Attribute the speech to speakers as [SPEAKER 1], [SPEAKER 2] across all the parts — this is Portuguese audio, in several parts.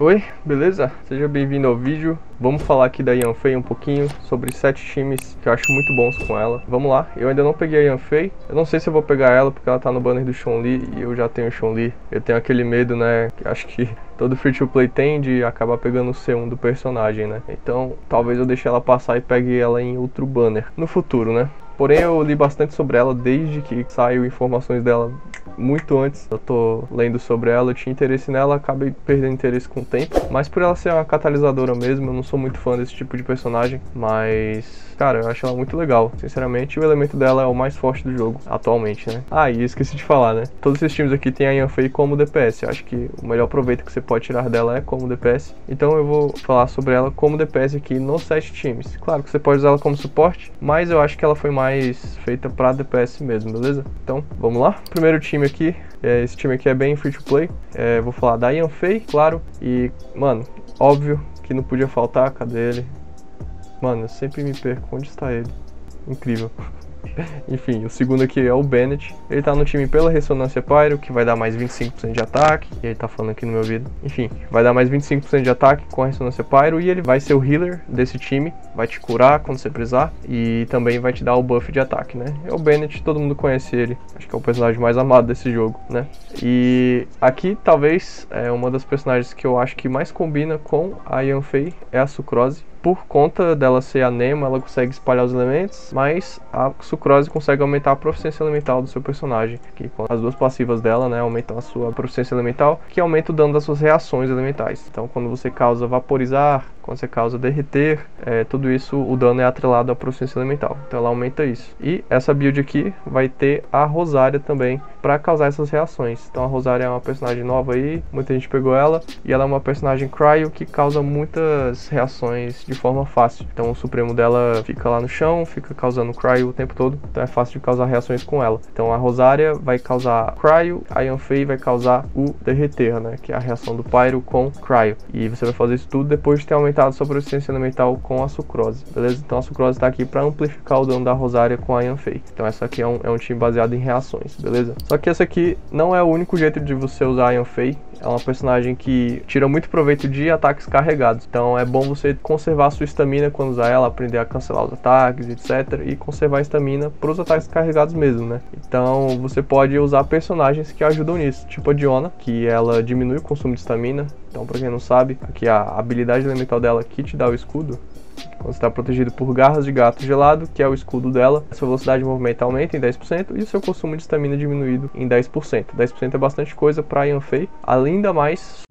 [SPEAKER 1] Oi, beleza? Seja bem-vindo ao vídeo. Vamos falar aqui da Yanfei um pouquinho sobre sete times que eu acho muito bons com ela. Vamos lá, eu ainda não peguei a Yanfei. Eu não sei se eu vou pegar ela porque ela tá no banner do Chun-Li e eu já tenho Chun-Li. Eu tenho aquele medo, né, que acho que todo free to play tem de acabar pegando o C1 do personagem, né? Então, talvez eu deixe ela passar e pegue ela em outro banner no futuro, né? Porém, eu li bastante sobre ela desde que saiu informações dela muito antes. Eu tô lendo sobre ela, eu tinha interesse nela, acabei perdendo interesse com o tempo. Mas por ela ser uma catalisadora mesmo, eu não sou muito fã desse tipo de personagem. Mas, cara, eu acho ela muito legal. Sinceramente, o elemento dela é o mais forte do jogo atualmente, né? Ah, e esqueci de falar, né? Todos esses times aqui tem a Yanfei como DPS. Eu acho que o melhor proveito que você pode tirar dela é como DPS. Então eu vou falar sobre ela como DPS aqui nos sete times. Claro que você pode usar ela como suporte, mas eu acho que ela foi mais mais feita para DPS mesmo, beleza? Então, vamos lá. Primeiro time aqui, é, esse time aqui é bem free to play. É, vou falar da Ian Fei, claro. E, mano, óbvio que não podia faltar, cadê ele? Mano, eu sempre me perco, onde está ele? Incrível. Enfim, o segundo aqui é o Bennett. Ele tá no time pela ressonância Pyro, que vai dar mais 25% de ataque. E ele tá falando aqui no meu vídeo. Enfim, vai dar mais 25% de ataque com a ressonância Pyro. E ele vai ser o healer desse time. Vai te curar quando você precisar. E também vai te dar o buff de ataque, né? É o Bennett, todo mundo conhece ele. Acho que é o personagem mais amado desse jogo, né? E aqui, talvez, é uma das personagens que eu acho que mais combina com a Yanfei é a Sucrose por conta dela ser anema, ela consegue espalhar os elementos, mas a sucrose consegue aumentar a proficiência elemental do seu personagem, que as duas passivas dela, né, aumentam a sua proficiência elemental, que aumenta o dano das suas reações elementais. Então, quando você causa vaporizar, quando você causa derreter, é, tudo isso, o dano é atrelado à proficiência elemental. Então ela aumenta isso. E essa build aqui vai ter a Rosária também para causar essas reações. Então a Rosária é uma personagem nova aí, muita gente pegou ela. E ela é uma personagem cryo que causa muitas reações de forma fácil. Então o supremo dela fica lá no chão, fica causando cryo o tempo todo. Então é fácil de causar reações com ela. Então a Rosária vai causar cryo, a Yanfei vai causar o derreter, né? Que é a reação do Pyro com cryo. E você vai fazer isso tudo depois de ter aumentado aumentado sua resistência elemental com a sucrose, beleza? Então a sucrose está aqui para amplificar o dano da Rosária com a Yanfei. Então essa aqui é um, é um time baseado em reações, beleza? Só que esse aqui não é o único jeito de você usar a Yanfei. É uma personagem que tira muito proveito de ataques carregados. Então é bom você conservar a sua estamina quando usar ela, aprender a cancelar os ataques, etc. E conservar a estamina para os ataques carregados mesmo, né? Então você pode usar personagens que ajudam nisso, tipo a Diona, que ela diminui o consumo de estamina. Então, para quem não sabe, aqui a habilidade elemental dela que te dá o escudo quando está protegido por garras de gato gelado, que é o escudo dela, sua velocidade de movimento aumenta em 10% e o seu consumo de estamina diminuído em 10%. 10% é bastante coisa para Yanfei, além da mais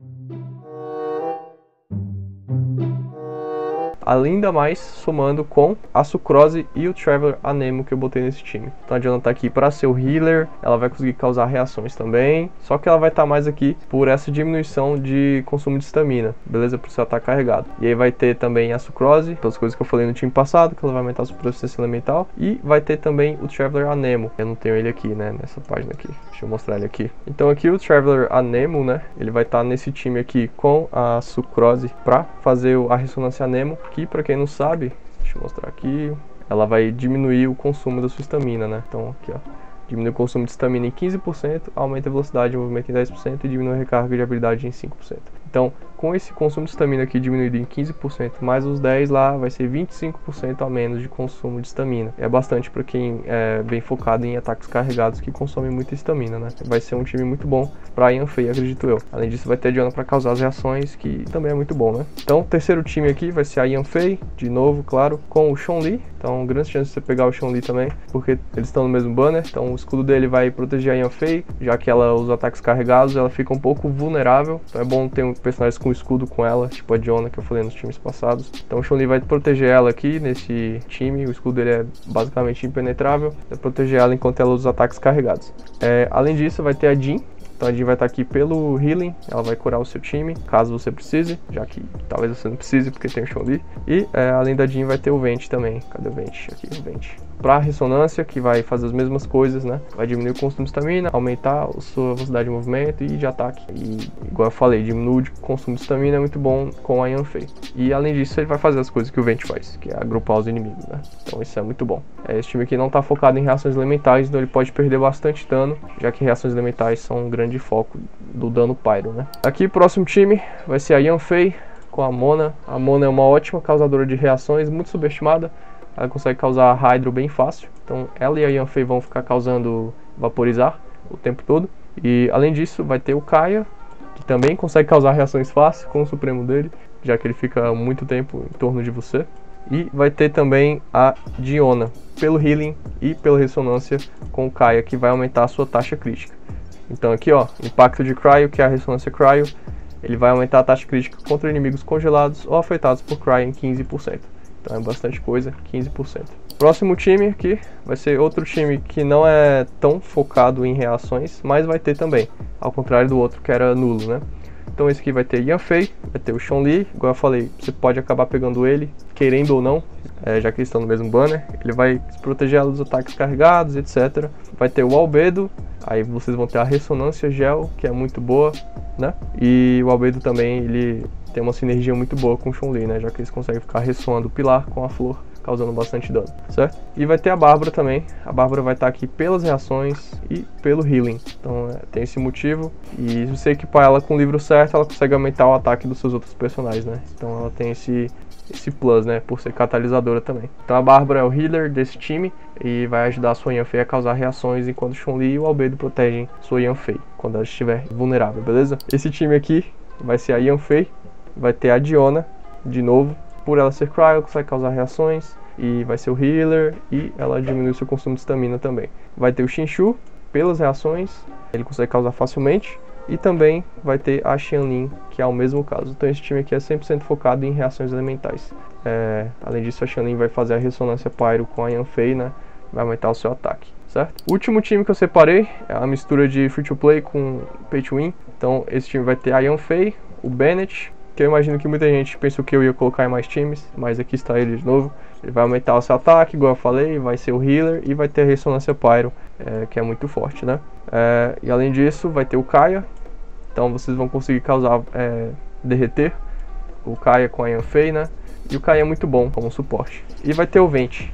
[SPEAKER 1] ainda mais somando com a Sucrose e o Traveler Anemo que eu botei nesse time. Então a Diana tá aqui para ser o healer, ela vai conseguir causar reações também, só que ela vai estar tá mais aqui por essa diminuição de consumo de estamina, beleza? Por seu ataque carregado. E aí vai ter também a Sucrose, pelas coisas que eu falei no time passado, que ela vai aumentar a proficiência elemental, e vai ter também o Traveler Anemo. Eu não tenho ele aqui, né, nessa página aqui. Deixa eu mostrar ele aqui. Então aqui o Traveler Anemo, né, ele vai estar tá nesse time aqui com a Sucrose para fazer a ressonância Anemo, aqui, para quem não sabe, deixa eu mostrar aqui, ela vai diminuir o consumo da sua estamina, né? Então aqui, ó, diminui o consumo de estamina em 15%, aumenta a velocidade de movimento em 10% e diminui a recarga de habilidade em 5%. Então, com esse consumo de estamina aqui diminuído em 15%, mais os 10 lá, vai ser 25% a menos de consumo de estamina. É bastante para quem é bem focado em ataques carregados que consomem muita estamina, né? Vai ser um time muito bom para Ian Fei, acredito eu. Além disso, vai ter Diana para causar as reações, que também é muito bom, né? Então, terceiro time aqui vai ser a Ian Fei, de novo, claro, com o Chun Li. Então, grande chance de você pegar o Chun Li também, porque eles estão no mesmo banner. Então, o escudo dele vai proteger a Ian Fei, já que ela usa ataques carregados, ela fica um pouco vulnerável. Então, é bom ter um personagens com escudo com ela, tipo a Diona que eu falei nos times passados. Então o Chun-Li vai proteger ela aqui nesse time, o escudo dele é basicamente impenetrável, vai proteger ela enquanto ela usa ataques carregados. É, além disso, vai ter a Jean, então a Jean vai estar aqui pelo healing, ela vai curar o seu time, caso você precise, já que talvez você não precise porque tem o Chun-Li. E é, além da Jean vai ter o Vent também. Cadê o Vent? Aqui o Vent para ressonância, que vai fazer as mesmas coisas, né? Vai diminuir o consumo de estamina, aumentar a sua velocidade de movimento e de ataque. E, igual eu falei, diminuir o consumo de estamina é muito bom com a Yanfei. E além disso, ele vai fazer as coisas que o Vent faz, que é agrupar os inimigos, né? Então isso é muito bom. Esse time aqui não está focado em reações elementais, então ele pode perder bastante dano, já que reações elementais são um grande de foco do dano Pyro, né? Aqui, próximo time vai ser a Yanfei com a Mona. A Mona é uma ótima causadora de reações, muito subestimada. Ela consegue causar Hydro bem fácil. Então ela e a Yanfei vão ficar causando Vaporizar o tempo todo. E além disso, vai ter o Kaia, que também consegue causar reações fáceis com o Supremo dele, já que ele fica muito tempo em torno de você. E vai ter também a Diona, pelo healing e pela ressonância com o Kaia, que vai aumentar a sua taxa crítica. Então aqui ó, impacto de Cryo, que é a ressonância Cryo, ele vai aumentar a taxa crítica contra inimigos congelados ou afetados por Cryo em 15%. Então é bastante coisa, 15%. Próximo time aqui vai ser outro time que não é tão focado em reações, mas vai ter também, ao contrário do outro que era nulo, né? Então esse aqui vai ter Yan Fei, vai ter o Sean Lee, igual eu falei, você pode acabar pegando ele, querendo ou não, é, já que eles estão no mesmo banner. Ele vai se proteger dos ataques carregados, etc. Vai ter o Albedo, aí vocês vão ter a Ressonância Gel, que é muito boa, né? E o Albedo também, ele tem uma sinergia muito boa com o Lee, né? Já que eles conseguem ficar ressoando o pilar com a flor causando bastante dano, certo? E vai ter a Bárbara também. A Bárbara vai estar aqui pelas reações e pelo healing. Então é, tem esse motivo. E se você equipar ela com o livro certo, ela consegue aumentar o ataque dos seus outros personagens, né? Então ela tem esse esse plus, né, por ser catalisadora também. Então a Bárbara é o healer desse time e vai ajudar a sua Yanfei a causar reações enquanto Chun-Li e o Albedo protegem sua Yanfei quando ela estiver vulnerável, beleza? Esse time aqui vai ser a Yanfei, vai ter a Diona de novo, por ela ser cryo, vai causar reações, e vai ser o healer, e ela diminui seu consumo de estamina também. Vai ter o Shinshu, pelas reações, ele consegue causar facilmente, e também vai ter a Xianlin, que é o mesmo caso. Então esse time aqui é 100% focado em reações elementais. É, além disso, a Xianlin vai fazer a ressonância Pyro com a Yanfei, né? Vai aumentar o seu ataque, certo? O último time que eu separei é a mistura de Free to Play com Pay to Win. Então esse time vai ter a Yanfei, o Bennett, que eu imagino que muita gente pensou que eu ia colocar em mais times, mas aqui está ele de novo. Ele vai aumentar o seu ataque, igual eu falei, vai ser o healer e vai ter a ressonância pyro, é, que é muito forte, né? É, e além disso, vai ter o Kaia, então vocês vão conseguir causar, é, derreter o Kaia com a Yanfei, né? E o Kaia é muito bom como suporte. E vai ter o Vente,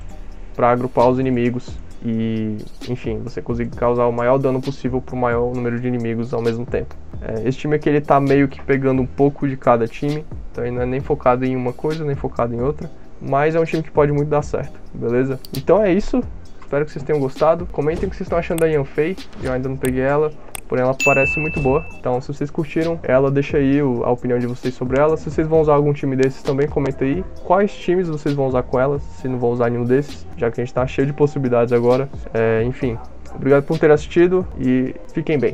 [SPEAKER 1] para agrupar os inimigos e, enfim, você conseguir causar o maior dano possível para o maior número de inimigos ao mesmo tempo. É, esse time aqui ele tá meio que pegando um pouco de cada time, então ele não é nem focado em uma coisa, nem focado em outra, mas é um time que pode muito dar certo, beleza? Então é isso, espero que vocês tenham gostado, comentem o que vocês estão achando da Yanfei, eu ainda não peguei ela, porém ela parece muito boa. Então, se vocês curtiram ela, deixa aí a opinião de vocês sobre ela. Se vocês vão usar algum time desses também, comenta aí. Quais times vocês vão usar com ela, se não vão usar nenhum desses, já que a gente tá cheio de possibilidades agora. É, enfim, obrigado por ter assistido e fiquem bem.